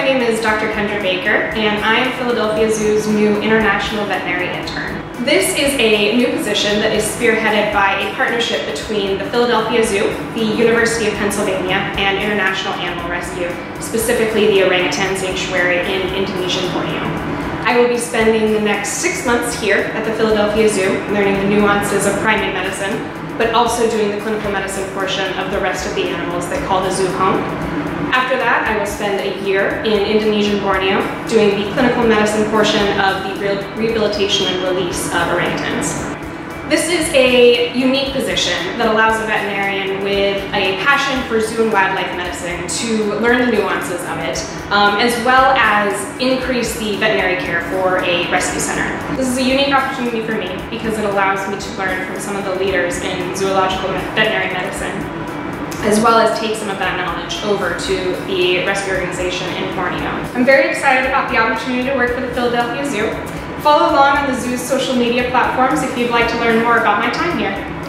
my name is Dr. Kendra Baker, and I am Philadelphia Zoo's new International Veterinary Intern. This is a new position that is spearheaded by a partnership between the Philadelphia Zoo, the University of Pennsylvania, and International Animal Rescue, specifically the Orangutan Sanctuary in Indonesian Borneo. I will be spending the next six months here at the Philadelphia Zoo, learning the nuances of primate medicine, but also doing the clinical medicine portion of the rest of the animals that call the zoo home. After I will spend a year in Indonesian Borneo doing the clinical medicine portion of the rehabilitation and release of orangutans. This is a unique position that allows a veterinarian with a passion for zoo and wildlife medicine to learn the nuances of it, um, as well as increase the veterinary care for a rescue center. This is a unique opportunity for me because it allows me to learn from some of the leaders in zoological veterinary medicine as well as take some of that knowledge over to the rescue organization in Borneo. I'm very excited about the opportunity to work for the Philadelphia Zoo. Follow along on the zoo's social media platforms if you'd like to learn more about my time here.